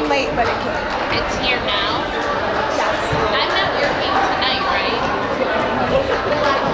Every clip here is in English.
came late, but it came. It's here now? Yes. I'm not working tonight, right?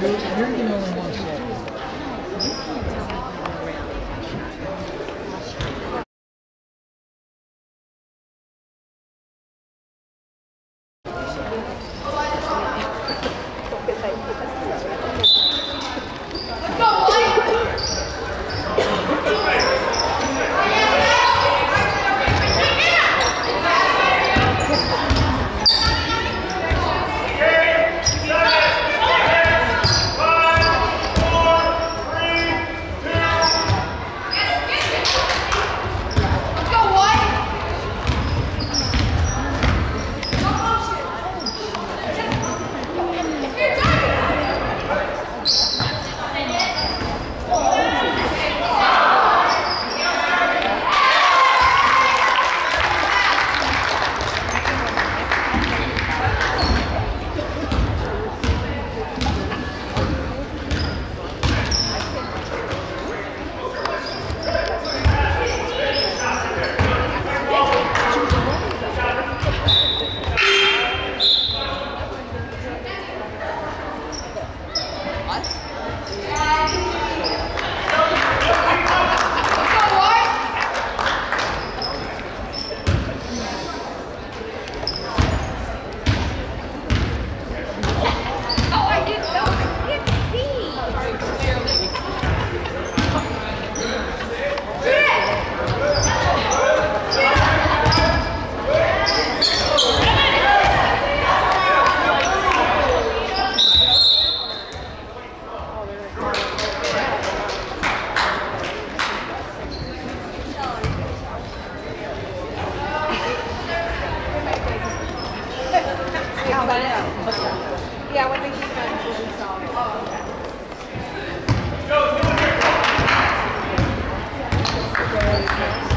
you're, you're the only one. Yeah, what they keep on doing songs. Oh, okay. Go, go, go.